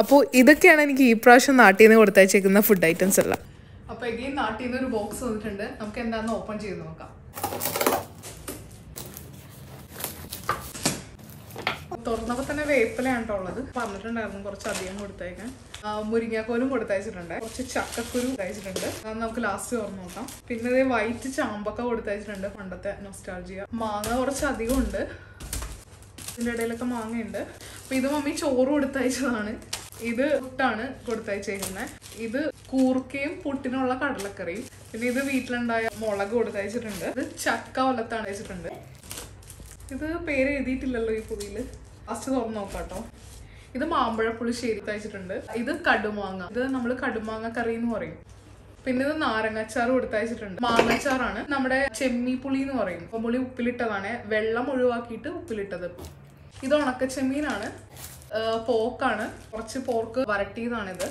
അപ്പോൾ ഇതൊക്കെയാണ് എനിക്ക് ഈ പ്രാവശ്യം നാട്ടിൽ നിന്ന് കൊടുത്തയച്ചേക്കുന്ന ഫുഡ് ഐറ്റംസ് എല്ലാം. അപ്പോൾ എഗെയിൻ നാട്ടിൽ നിന്ന് ഒരു ബോക്സ് വന്നിട്ടുണ്ട്. നമുക്ക് എന്താന്ന് ഓപ്പൺ ചെയ്ത് നോക്കാം. തുറന്നപ്പോൾ തന്നെ വേപ്പിലയാണ് കേട്ടോ ഉള്ളത്. പറഞ്ഞിട്ടുണ്ടായിരുന്നു കുറച്ച് അധികം കൊടുത്തയക്കാൻ. മുരിങ്ങാക്കോലും കൊടുത്തയച്ചിട്ടുണ്ട്. കുറച്ച് ചക്കക്കുരു കൊടുത്തയച്ചിട്ടുണ്ട്. അത് നമുക്ക് ലാസ്റ്റ് തുറന്നു നോക്കാം. പിന്നെ ഇതേ വൈറ്റ് ചാമ്പക്ക കൊടുത്തയച്ചിട്ടുണ്ട് പണ്ടത്തെ നൊസ്റ്റാൾജിയ മാങ്ങ കുറച്ച് അധികം ഉണ്ട് ഇതിന്റെ ഇടയിലൊക്കെ മാങ്ങയുണ്ട്. അപ്പൊ ഇത് മമ്മി ചോറ് കൊടുത്തയച്ചതാണ്. ഇത് പുട്ടാണ് കൊടുത്തയച്ചേക്കുന്നത് ഇത് കൂർക്കയും പുട്ടിനുള്ള കടലക്കറിയും. പിന്നെ ഇത് വീട്ടിലുണ്ടായ മുളക് കൊടുത്തയച്ചിട്ടുണ്ട്. ഇത് ചക്ക വലത്താണ് അയച്ചിട്ടുണ്ട് ഇത് പേര് എഴുതിയിട്ടില്ലല്ലോ ഈ പുതിയിൽ ഫസ്റ്റ് തുറന്ന് നോക്കാട്ടോ. കേട്ടോ ഇത് മാമ്പഴ പുളിശ്ശേരി തയ്ച്ചിട്ടുണ്ട് ഇത് കടുമാങ്ങ. ഇത് നമ്മൾ കടുമാങ്ങ കറി എന്ന് പറയും. പിന്നെ ഇത് നാരങ്ങാച്ചാർ കൊടുത്തയച്ചിട്ടുണ്ട്. മാങ്ങാച്ചാറാണ് നമ്മുടെ ചെമ്മി പുളി എന്ന് പറയും. പുളി ഉപ്പിലിട്ടതാണ്. വെള്ളം ഒഴിവാക്കിയിട്ട് ഉപ്പിലിട്ടത്. ഇത് ഉണക്ക ചെമ്മീനാണ് ആ, പോക്കാണ്. കുറച്ച് പോർക്ക് വരട്ടിയതാണിത്.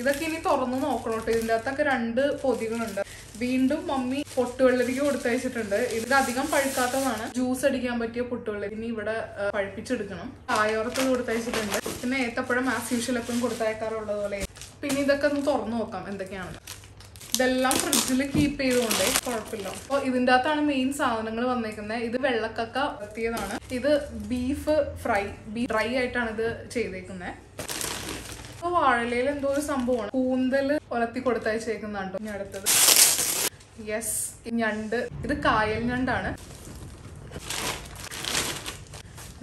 ഇതൊക്കെ ഇനി തുറന്നു നോക്കണം ഇതിന്റെ അകത്തൊക്കെ രണ്ട് പൊതികളുണ്ട്. വീണ്ടും മമ്മി പൊട്ടുവെള്ളരിക്ക് കൊടുത്തയച്ചിട്ടുണ്ട്. ഇത് അധികം പഴുക്കാത്തതാണ്. ജ്യൂസ് അടിക്കാൻ പറ്റിയ പൊട്ടുവെള്ളരി. ഇനി ഇവിടെ പഴുപ്പിച്ചെടുക്കണം. കായോറത്ത് കൊടുത്തയച്ചിട്ടുണ്ട്. പിന്നെ ഏത്തപ്പഴം ആസ് യൂഷ്വൽ എപ്പോഴും കൊടുത്തയക്കാറുള്ളത് പോലെ. പിന്നെ ഇതൊക്കെ ഒന്ന് തുറന്നു നോക്കാം. എന്തൊക്കെയാണ് ഇതെല്ലാം ഫ്രിഡ്ജിൽ കീപ്പ് ചെയ്തുകൊണ്ട് കുഴപ്പമില്ല അപ്പോൾ ഇതിന്റെ അകത്താണ് മെയിൻ സാധനങ്ങൾ വന്നേക്കുന്നത് ഇത് വെള്ളക്കക്ക എത്തിയതാണ് ഇത് ബീഫ് ഫ്രൈ ബീഫ് ഡ്രൈ ആയിട്ടാണ് ഇത് ചെയ്തേക്കുന്നത് ഇപ്പൊ വാഴലയിൽ എന്തോ ഒരു സംഭവമാണ്. കൂന്തൽ ഒലത്തി കൊടുത്തയച്ചേക്കുന്നുണ്ടോ ഇനി അടുത്തത്. യെസ് ഞണ്ട്. ഇത് കായൽ ഞണ്ടാണ്.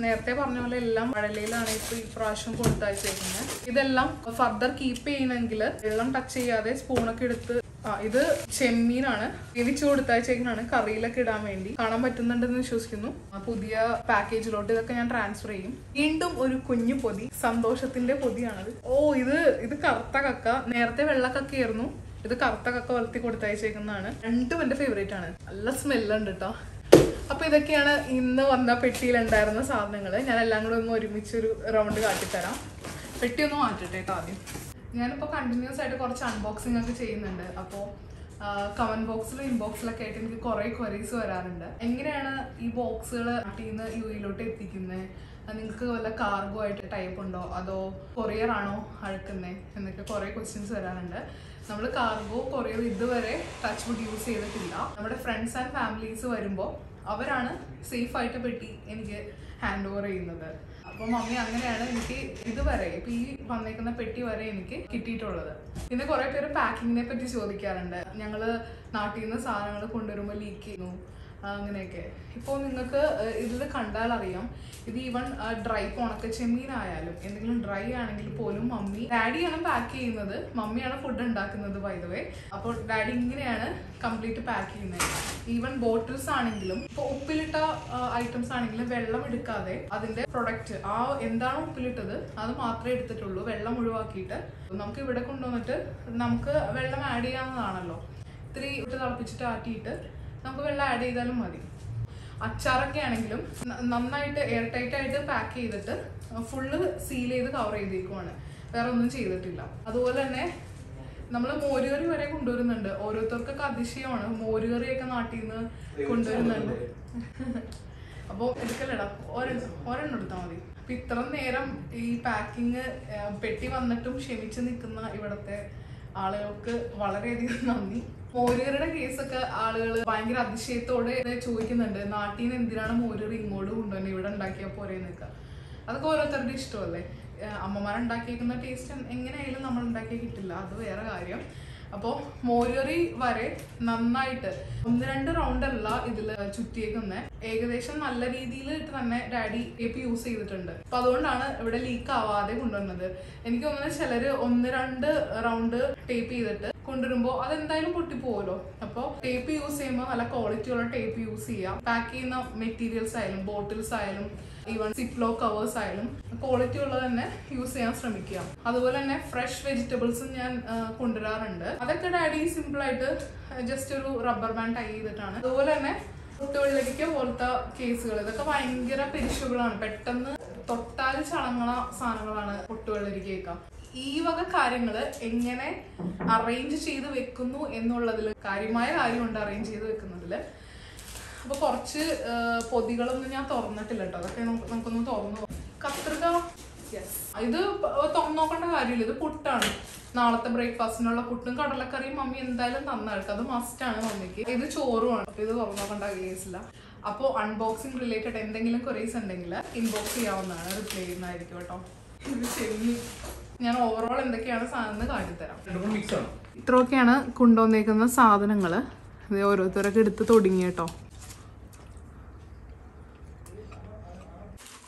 നേരത്തെ പറഞ്ഞ പോലെ എല്ലാം വഴലയിലാണ് ഇപ്പൊ ഈ പ്രാവശ്യം കൊടുത്തയച്ചേക്കുന്നത് ഇതെല്ലാം ഫർദർ കീപ്പ് ചെയ്യണമെങ്കിൽ വെള്ളം ടച്ച് ചെയ്യാതെ സ്പൂണൊക്കെ എടുത്ത് ആ ഇത് ചെമ്മീനാണ്. വേവിച്ച് കൊടുത്തയച്ചേക്കുന്നതാണ് കറിയിലൊക്കെ ഇടാൻ വേണ്ടി. കാണാൻ പറ്റുന്നുണ്ടെന്ന് വിശ്വസിക്കുന്നു. പുതിയ പാക്കേജിലോട്ട് ഇതൊക്കെ ഞാൻ ട്രാൻസ്ഫർ ചെയ്യും. വീണ്ടും ഒരു കുഞ്ഞു പൊതി. സന്തോഷത്തിന്റെ പൊതിയാണത്. ഓ ഇത് ഇത് കറുത്ത കക്ക. നേരത്തെ വെള്ളക്കക്കയായിരുന്നു ഇത് കറുത്ത കക്ക വളർത്തി കൊടുത്തയച്ചേക്കുന്നതാണ്. രണ്ടും എന്റെ ഫേവറേറ്റ് ആണ്. നല്ല സ്മെല്ലുണ്ട് കേട്ടോ അപ്പൊ ഇതൊക്കെയാണ് ഇന്ന് വന്ന പെട്ടിയിലുണ്ടായിരുന്ന സാധനങ്ങൾ ഞാൻ എല്ലാം കൂടെ ഒന്ന് ഒരുമിച്ച് ഒരു റൗണ്ട് കാട്ടിത്തരാം. പെട്ടി ഒന്ന് മാറ്റട്ടെ കേട്ടോ ആദ്യം. ഞാനിപ്പോൾ കണ്ടിന്യൂസ് ആയിട്ട് കുറച്ച് അൺബോക്സിംഗ് ഒക്കെ ചെയ്യുന്നുണ്ട്. അപ്പോൾ കമന്റ് ബോക്സിലും ഇൻബോക്സിലൊക്കെ ആയിട്ട് എനിക്ക് കുറേ ക്വറീസ് വരാറുണ്ട്. എങ്ങനെയാണ് ഈ ബോക്സുകൾ നാട്ടിൽ യു ഇയിലോട്ട് എത്തിക്കുന്നത് നിങ്ങൾക്ക് വല്ല കാർഗോ ആയിട്ട് ടൈപ്പ് ഉണ്ടോ? അതോ കൊറിയർ ആണോ അഴക്കുന്നത് എന്നൊക്കെ കുറേ ക്വസ്റ്റ്യൻസ് വരാറുണ്ട്. നമ്മൾ കാർഗോ കൊറിയർ ഇതുവരെ ടച്ച് വുഡ് യൂസ് ചെയ്തിട്ടില്ല. നമ്മുടെ ഫ്രണ്ട്സ് ആൻഡ് ഫാമിലീസ് വരുമ്പോൾ അവരാണ് സേഫ് ആയിട്ട് പെട്ടി എനിക്ക് ഹാൻഡ് ഓവർ ചെയ്യുന്നത്. അപ്പോൾ മമ്മി അങ്ങനെയാണ് എനിക്ക് ഇത് വരെ ഇപ്പൊ ഈ വന്നേക്കുന്ന പെട്ടി വരെ എനിക്ക് കിട്ടിയിട്ടുള്ളത്. പിന്നെ കുറെ പേര് പാക്കിങ്ങിനെ പറ്റി ചോദിക്കാറുണ്ട്. ഞങ്ങൾ നാട്ടിൽ നിന്ന് സാധനങ്ങൾ കൊണ്ടുവരുമ്പോൾ ലീക്ക് ചെയ്യുന്നു. അങ്ങനെയൊക്കെ. ഇപ്പോൾ നിങ്ങൾക്ക് ഇതിൽ കണ്ടാൽ അറിയാം ഇത് ഈവൺ ഡ്രൈ പോണൊക്കെ ചെമ്മീനായാലും എന്തെങ്കിലും ഡ്രൈ ആണെങ്കിൽ പോലും മമ്മി ഡാഡിയാണ് പാക്ക് ചെയ്യുന്നത്. മമ്മിയാണ് ഫുഡ് ഉണ്ടാക്കുന്നത് ബൈ വേ അപ്പോൾ ഡാഡി ഇങ്ങനെയാണ് കംപ്ലീറ്റ് പാക്ക് ചെയ്യുന്നത്. ഈവൻ ബോട്ടിൽസ് ആണെങ്കിലും ഇപ്പോൾ ഉപ്പിലിട്ട ഐറ്റംസ് ആണെങ്കിലും വെള്ളം എടുക്കാതെ അതിന്റെ പ്രൊഡക്റ്റ് ആ എന്താണ് ഉപ്പിലിട്ടത് അത് മാത്രമേ എടുത്തിട്ടുള്ളൂ. വെള്ളം ഒഴിവാക്കിയിട്ട്. നമുക്ക് ഇവിടെ കൊണ്ടുവന്നിട്ട് നമുക്ക് വെള്ളം ആഡ് ചെയ്യാവുന്നതാണല്ലോ. ഇത്തിരി ഇട്ട് തിളപ്പിച്ചിട്ട് ആറ്റിയിട്ട് നമുക്ക് വെള്ളം ആഡ് ചെയ്താലും മതി. അച്ചാറൊക്കെ ആണെങ്കിലും നന്നായിട്ട് എയർ ടൈറ്റ് ആയിട്ട് പാക്ക് ചെയ്തിട്ട് ഫുള്ള് സീൽ ചെയ്ത് കവർ ചെയ്തേക്കുവാണ്. വേറെ ഒന്നും ചെയ്തിട്ടില്ല. അതുപോലെ തന്നെ നമ്മൾ മോരുകറി വരെ കൊണ്ടുവരുന്നുണ്ട്. ഓരോരുത്തർക്കൊക്കെ അതിശയമാണ്. മോരുകറിയൊക്കെ നാട്ടിൽ നിന്ന് കൊണ്ടുവരുന്നുണ്ട്. അപ്പോൾ എടുക്കലടാ ഒരെണ്ണം ഒരെണ്ണം എടുത്താൽ മതി. അപ്പൊ ഇത്ര നേരം ഈ പാക്കിങ് പെട്ടി വന്നിട്ടും ക്ഷമിച്ച് നിൽക്കുന്ന ഇവിടുത്തെ ആളുകൾക്ക് വളരെയധികം നന്ദി. മോരുകറിയുടെ കേസൊക്കെ ആളുകൾ ഭയങ്കര അതിശയത്തോടെ ചോദിക്കുന്നുണ്ട്. നാട്ടിൽ നിന്ന് എന്തിനാണ് മോരുകറി ഇങ്ങോട്ട് കൊണ്ടുവന്നെ? ഇവിടെ ഉണ്ടാക്കിയാൽ പോരെ നിൽക്കുക അതൊക്കെ ഓരോരുത്തരുടെ ഇഷ്ടമല്ലേ? അമ്മമാരുണ്ടാക്കിയേക്കുന്ന ടേസ്റ്റ് എങ്ങനെയായാലും നമ്മൾ ഉണ്ടാക്കിയാൽ കിട്ടില്ല. അത് വേറെ കാര്യം. അപ്പോൾ മോരുകറി വരെ നന്നായിട്ട് ഒന്ന് രണ്ട് റൗണ്ട് അല്ല ഇതിൽ ചുറ്റിയേക്കുന്നത് ഏകദേശം നല്ല രീതിയിൽ തന്നെ ഡാഡി ടേപ്പ് യൂസ് ചെയ്തിട്ടുണ്ട്. അപ്പോൾ അതുകൊണ്ടാണ് ഇവിടെ ലീക്ക് ആവാതെ കൊണ്ടുവന്നത്. എനിക്ക് തോന്നുന്നത് ചിലര് ഒന്ന് രണ്ട് റൗണ്ട് ടേപ്പ് ചെയ്തിട്ട് കൊണ്ടുവരുമ്പോൾ അതെന്തായാലും പൊട്ടിപ്പോവല്ലോ. അപ്പോൾ ടേപ്പ് യൂസ് ചെയ്യുമ്പോൾ നല്ല ക്വാളിറ്റി ഉള്ള ടേപ്പ് യൂസ് ചെയ്യാം. പാക്ക് ചെയ്യുന്ന മെറ്റീരിയൽസ് ആയാലും ബോട്ടിൽസ് ആയാലും ഈവൺ സിപ്ലോ കവേഴ്സ് ആയാലും ക്വാളിറ്റി ഉള്ളത് തന്നെ യൂസ് ചെയ്യാൻ ശ്രമിക്കുക. അതുപോലെ തന്നെ ഫ്രഷ് വെജിറ്റബിൾസും ഞാൻ കൊണ്ടുവരാറുണ്ട്. അതൊക്കെ ഡാഡി സിമ്പിൾ ആയിട്ട് ജസ്റ്റ് ഒരു റബ്ബർ ബാൻഡ് ടൈ ചെയ്തിട്ടാണ്. അതുപോലെ തന്നെ കുട്ടികളിലേക്ക് പോലത്തെ കേസുകൾ ഇതൊക്കെ ഭയങ്കര പെരിഷബിളാണ് പെട്ടെന്ന് തൊട്ടാൽ ചളങ്ങള സാധനങ്ങളാണ് പൊട്ടുവെള്ളരിക്കയൊക്കെ ഈ വക കാര്യങ്ങൾ എങ്ങനെ അറേഞ്ച് ചെയ്ത് വെക്കുന്നു എന്നുള്ളതിൽ കാര്യമായ കാര്യമുണ്ട് അറേഞ്ച് ചെയ്ത് വെക്കുന്നതിൽ. അപ്പോൾ കുറച്ച് പൊതികളൊന്നും ഞാൻ തുറന്നിട്ടില്ല കേട്ടോ അതൊക്കെ നമുക്ക് നമുക്കൊന്ന് തുറന്നു. കത്രിക? യെസ് ഇത് തുറന്നോക്കേണ്ട കാര്യമില്ല. ഇത് പുട്ടാണ്. നാളത്തെ ബ്രേക്ക്ഫാസ്റ്റിനുള്ള പുട്ടും കടലക്കറിയും മമ്മി എന്തായാലും നന്നായിട്ട് അത് മസ്റ്റാണ് മമ്മിക്ക്. ഇത് ചോറുമാണ്. അപ്പൊ ഇത് തുറന്നോക്കേണ്ട കേസില്ല അപ്പോൾ അൺബോക്സിംഗ് റിലേറ്റഡ് എന്തെങ്കിലും ക്വറീസ് ഉണ്ടെങ്കിൽ ഇൻബോക്സ് ചെയ്യാവുന്നതാണ്. റിപ്ലൈ ചെയ്യുന്നതായിരിക്കും കേട്ടോ ഇത് ചെമ്മീൻ. ഞാൻ ഓവറോൾ എന്തൊക്കെയാണ് സാധനം കാട്ടിത്തരാം. ഇത്രയൊക്കെയാണ് കൊണ്ടുവന്നേക്കുന്ന സാധനങ്ങൾ ഇത് ഓരോരുത്തരൊക്കെ എടുത്ത് തുടങ്ങി കേട്ടോ.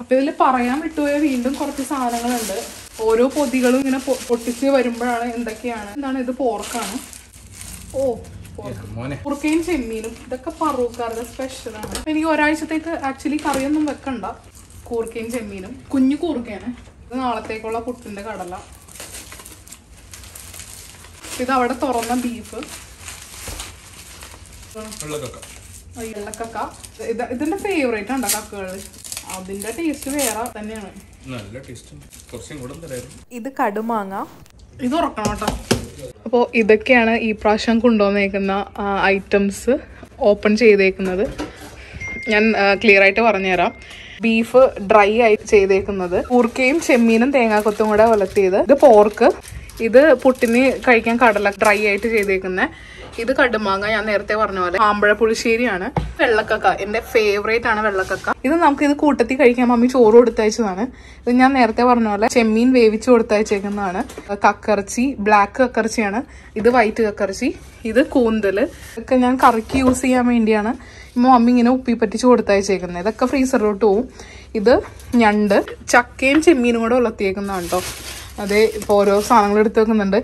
അപ്പൊ ഇതിൽ പറയാൻ വിട്ടുപോയ വീണ്ടും കുറച്ച് സാധനങ്ങളുണ്ട്. ഓരോ പൊതികളും ഇങ്ങനെ പൊട്ടിച്ച് വരുമ്പോഴാണ് എന്തൊക്കെയാണ്. എന്താണ് ഇത്? പോർക്കാണ്. ഓ പോർക്ക്. മോനെ. കുറുക്കയും ചെമ്മീനും. ഇതൊക്കെ പറൂക്കാരുടെ സ്പെഷ്യലാണ് എനിക്ക് ഒരാഴ്ചത്തേക്ക് ആക്ച്വലി കറിയൊന്നും വെക്കണ്ട. കൂർക്കയും ചെമ്മീനും. കുഞ്ഞു കൂർക്കയാണ്. ഇത് നാളത്തേക്കുള്ള പുട്ടിന്റെ കടല. ഇത് അവിടെ തുറന്ന ബീഫ് വെള്ളക്കൊക്ക. വെള്ളക്കക്ക. ഇത് ഇതിന്റെ ഫേവറേറ്റ് ഉണ്ടോ കക്കകൾ. അതിന്റെ ടേസ്റ്റ് വേറെ തന്നെയാണ്. നല്ല ടേസ്റ്റും ഇത് കടുമാങ്ങ ഇത് ഉറക്കണം കേട്ടോ അപ്പോൾ ഇതൊക്കെയാണ് ഈ പ്രാവശ്യം കൊണ്ടുവന്നേക്കുന്ന ഐറ്റംസ് ഓപ്പൺ ചെയ്തേക്കുന്നത്. ഞാൻ ക്ലിയർ ആയിട്ട് പറഞ്ഞുതരാം. ബീഫ് ഡ്രൈ ആയി ചെയ്തേക്കുന്നത്. കൂർക്കയും ചെമ്മീനും തേങ്ങാക്കൊത്തും കൂടെ വളർത്തിയത് ഇത് പോർക്ക് ഇത് പുട്ടിന് കഴിക്കാൻ കടല ഡ്രൈ ആയിട്ട് ചെയ്തേക്കുന്നത് ഇത് കടുമാങ്ങ ഞാൻ നേരത്തെ പറഞ്ഞ പോലെ ആമ്പഴ പുളിശ്ശേരിയാണ്. വെള്ളക്കക്ക എന്റെ ഫേവറേറ്റ് ആണ് വെള്ളക്കക്ക. ഇത് നമുക്ക് ഇത് കൂട്ടത്തിൽ കഴിക്കാൻ മമ്മി ചോറ് കൊടുത്തയച്ചതാണ്. ഇത് ഞാൻ നേരത്തെ പറഞ്ഞ പോലെ ചെമ്മീൻ വേവിച്ച് കൊടുത്തയച്ചേക്കുന്നതാണ്. കക്കറച്ചി ബ്ലാക്ക് കക്കറച്ചിയാണ്. ഇത് വൈറ്റ് കക്കറച്ചി ഇത് കൂന്തൽ ഇതൊക്കെ ഞാൻ കറിക്ക് യൂസ് ചെയ്യാൻ വേണ്ടിയാണ് മമ്മി ഇങ്ങനെ ഉപ്പി പറ്റിച്ച് കൊടുത്തയച്ചേക്കുന്നത് ഇതൊക്കെ ഫ്രീസറിലോട്ട് പോവും. ഇത് ഞണ്ട്. ചക്കയും ചെമ്മീനും കൂടെ ഉലത്തിയേക്കുന്നതാണ് കേട്ടോ അതെ ഇപ്പോൾ ഓരോ സാധനങ്ങൾ എടുത്ത് വെക്കുന്നുണ്ട്.